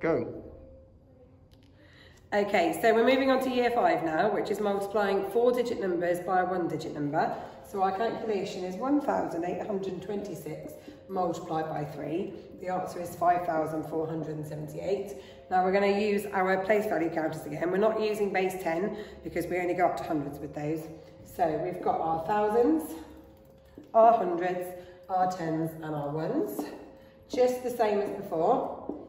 Go. Okay, so we're moving on to year five now, which is multiplying four digit numbers by a one digit number. So our calculation is 1,826 multiplied by three. The answer is 5,478. Now we're to use our place value counters again. We're not using base 10 because we only go up to hundreds with those. So we've got our thousands, our hundreds, our tens and our ones. Just the same as before.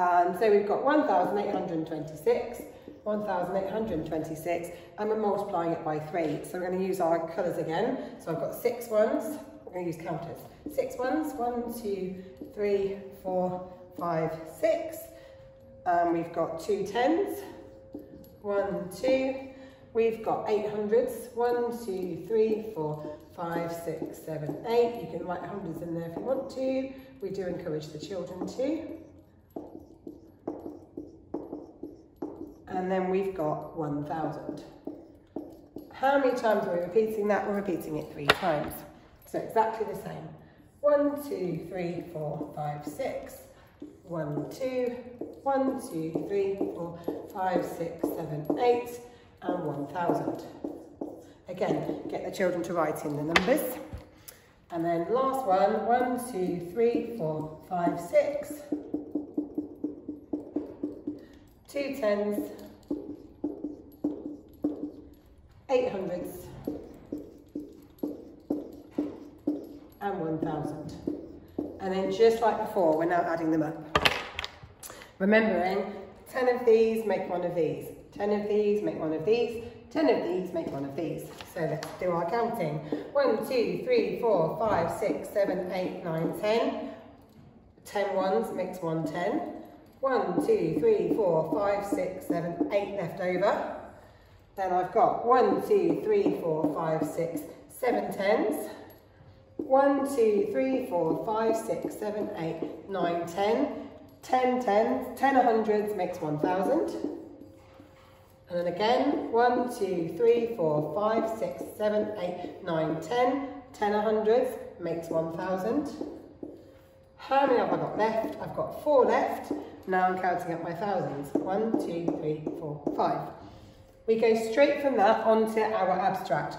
And so we've got 1,826, 1,826, and we're multiplying it by three. So we're going to use our colours again. So I've got six ones, we're going to use counters. Six ones, one, two, three, four, five, six. And we've got two tens, one, two. We've got eight hundreds, one, two, three, four, five, six, seven, eight. You can write hundreds in there if you want to. We do encourage the children to. And then we've got 1,000. How many times are we repeating that? We're repeating it three times. So exactly the same. One, two, three, four, five, six. One, two, one, two, three, four, five, six, seven, eight, and 1,000. Again, get the children to write in the numbers. And then last one, one, two, three, four, five, six. Two tens, eight hundreds, and 1,000. And then just like before, we're now adding them up. Remembering, 10 of these make one of these, 10 of these make one of these, 10 of these make one of these. So let's do our counting. 1, 2, 3, 4, 5, 6, 7, 8, 9, 10. 10 ones makes 1 10. 1, 2, 3, 4, 5, 6, 7, 8 left over. Then I've got 1, 2, 3, 4, 5, 6, 7 tens. 1, 2, 3, 4, 5, 6, 7, 8, 9, 10. 10 tens, 10 hundreds makes 1,000. And then again, 1, 2, 3, 4, 5, 6, 7, 8, 9, 10. 10 hundreds makes 1,000. How many have I got left? I've got four left. Now I'm counting up my thousands. One, two, three, four, five. We go straight from that onto our abstract.